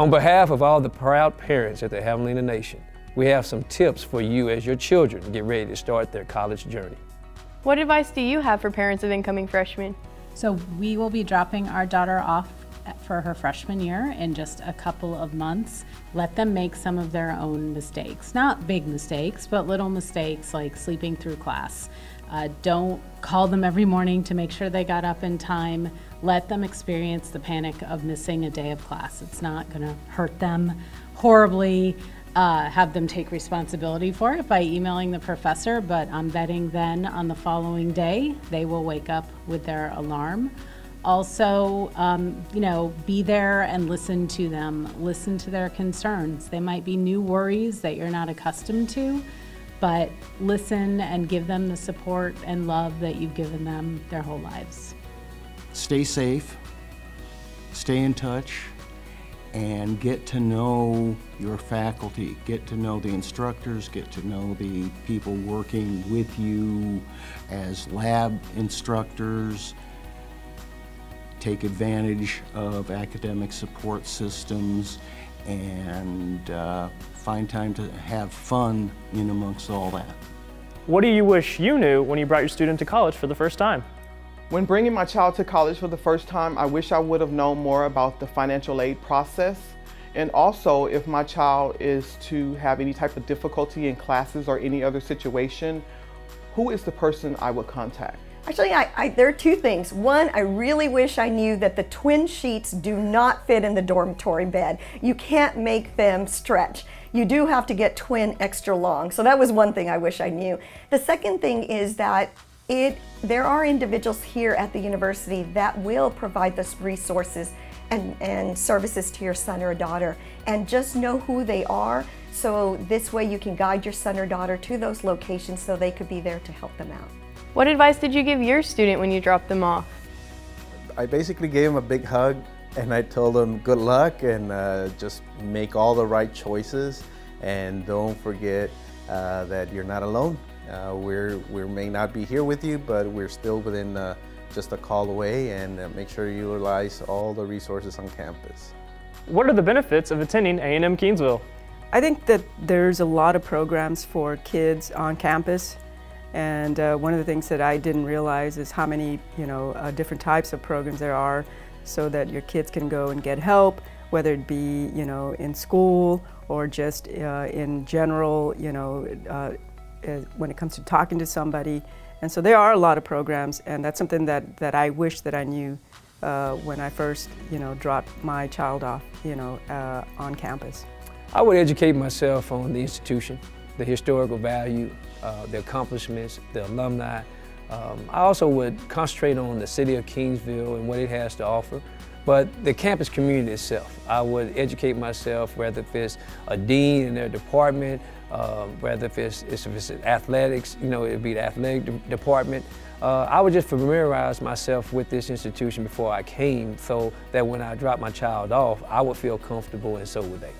On behalf of all the proud parents at the Javelina Nation, we have some tips for you as your children get ready to start their college journey. What advice do you have for parents of incoming freshmen? So we will be dropping our daughter off for her freshman year in just a couple of months. Let them make some of their own mistakes. Not big mistakes, but little mistakes like sleeping through class. Uh, don't call them every morning to make sure they got up in time. Let them experience the panic of missing a day of class. It's not going to hurt them horribly. Uh, have them take responsibility for it by emailing the professor, but I'm betting then on the following day they will wake up with their alarm. Also, um, you know, be there and listen to them, listen to their concerns. They might be new worries that you're not accustomed to, but listen and give them the support and love that you've given them their whole lives. Stay safe, stay in touch, and get to know your faculty, get to know the instructors, get to know the people working with you as lab instructors, take advantage of academic support systems, and uh, find time to have fun in amongst all that. What do you wish you knew when you brought your student to college for the first time? When bringing my child to college for the first time, I wish I would have known more about the financial aid process. And also, if my child is to have any type of difficulty in classes or any other situation, who is the person I would contact? Actually, I, I, there are two things. One, I really wish I knew that the twin sheets do not fit in the dormitory bed. You can't make them stretch. You do have to get twin extra long. So that was one thing I wish I knew. The second thing is that it, there are individuals here at the university that will provide those resources and, and services to your son or daughter. And just know who they are so this way you can guide your son or daughter to those locations so they could be there to help them out. What advice did you give your student when you dropped them off? I basically gave him a big hug and I told him good luck and uh, just make all the right choices and don't forget uh, that you're not alone. Uh, we're, we may not be here with you, but we're still within uh, just a call away and uh, make sure you utilize all the resources on campus. What are the benefits of attending A&M Kingsville? I think that there's a lot of programs for kids on campus and uh, one of the things that I didn't realize is how many, you know, uh, different types of programs there are so that your kids can go and get help, whether it be, you know, in school or just uh, in general, you know, uh, when it comes to talking to somebody. And so there are a lot of programs, and that's something that, that I wish that I knew uh, when I first, you know, dropped my child off, you know, uh, on campus. I would educate myself on the institution, the historical value, uh, the accomplishments, the alumni. Um, I also would concentrate on the city of Kingsville and what it has to offer, but the campus community itself. I would educate myself, whether if it's a dean in their department, um, whether if it's, if it's athletics, you know, it'd be the athletic de department. Uh, I would just familiarize myself with this institution before I came so that when I dropped my child off, I would feel comfortable and so would they.